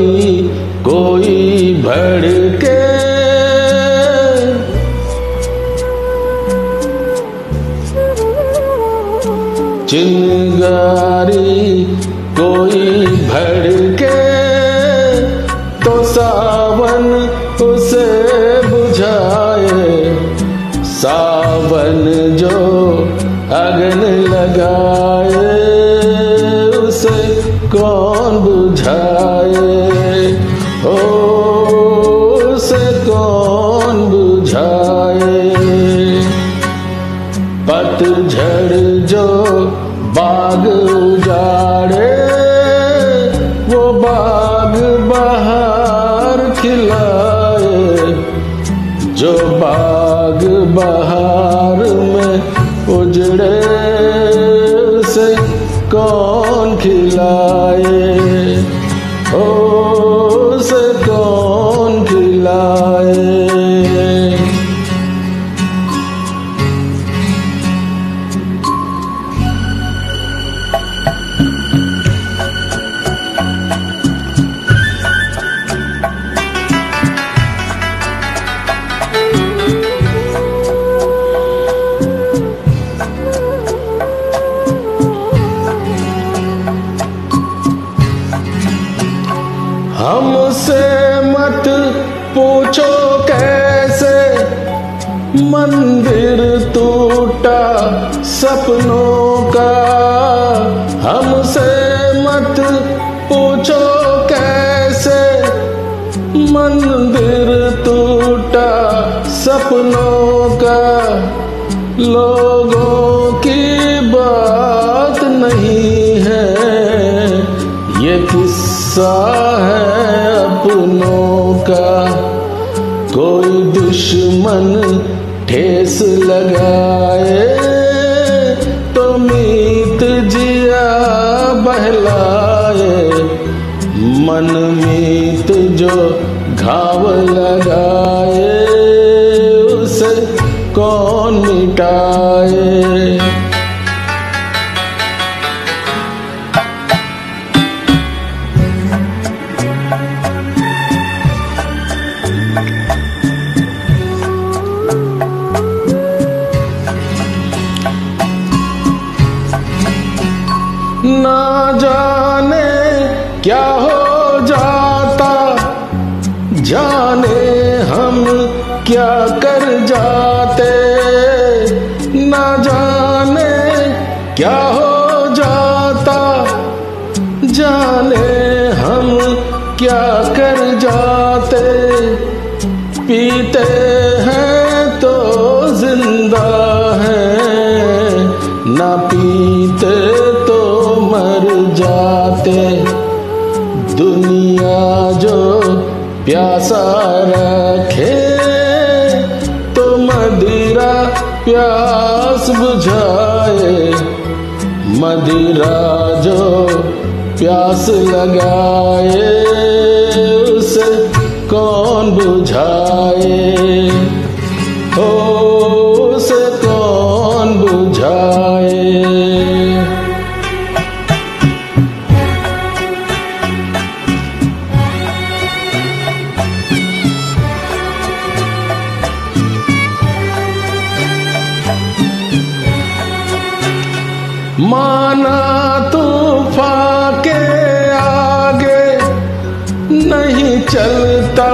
कोई कोई भड़के। चिंगारी कोई भड़के। तो सावन उसे बुझाए। सावन जो अगन लगाए, उसे कौन कौन बुझाए। पतझड़ जो बाग उजाड़े, वो बाग बहार खिलाए। जो बाग बहार में उजड़े, से कौन खिलाए? हमसे मत पूछो कैसे। मंदिर टूटा सपनों का। हमसे मत पूछो कैसे। मंदिर टूटा सपनों का। लोगों की बात नहीं है। ये किस्सा है अपनों का। कोई दुश्मन ठेस लगाए तो मीत जिया बहलाए। मन मीत जो घाव लगाए, उसे कौन मिटाए? ना जाने क्या हो जाता, जाने हम क्या कर जाते। ना जाने क्या हो जाता, जाने हम क्या पीते तो मर जाते। दुनिया जो प्यासा रखे तो मदिरा प्यास बुझाए। मदिरा जो प्यास लगाए, उसे कौन बुझाए? माना तूफ़ान के आगे नहीं चलता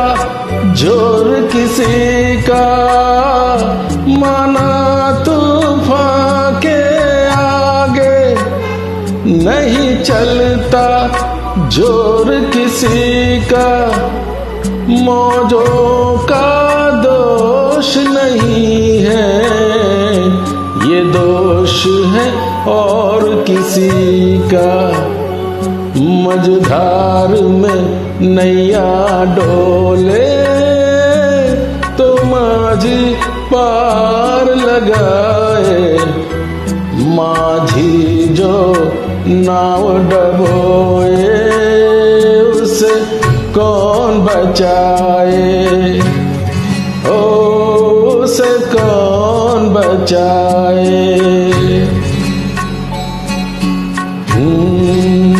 ज़ोर किसी का। माना तूफ़ान के आगे नहीं चलता ज़ोर किसी का। मौजों का दोष नहीं है, ये दोष है और किसी का मझधार में नैया डोले तो माझी पार लगाए। माझी जो नाव डबोए, उसे कौन बचाए? ओ, उसे कौन बचाए? Ooh.